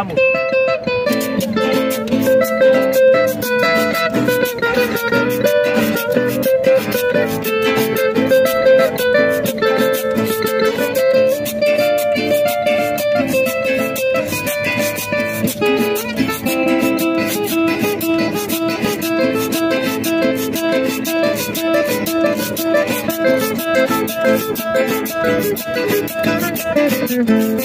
Vamos. Thank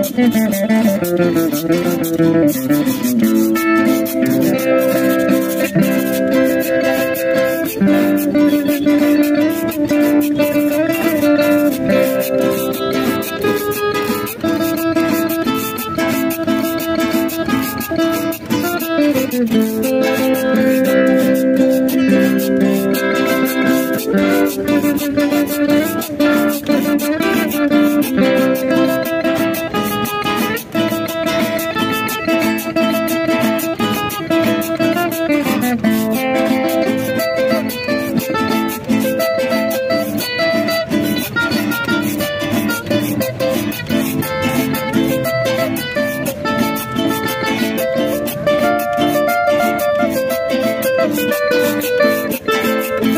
Thank you. Thank you.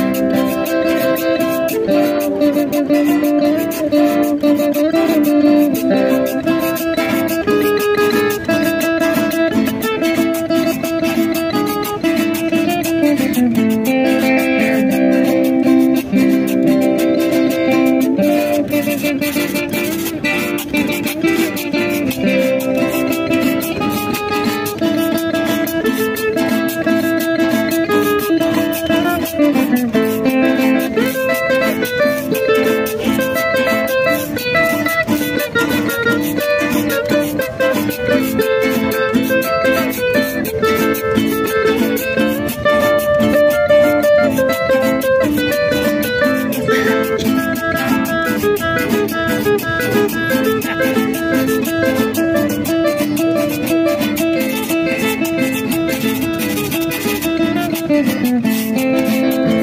Thank you.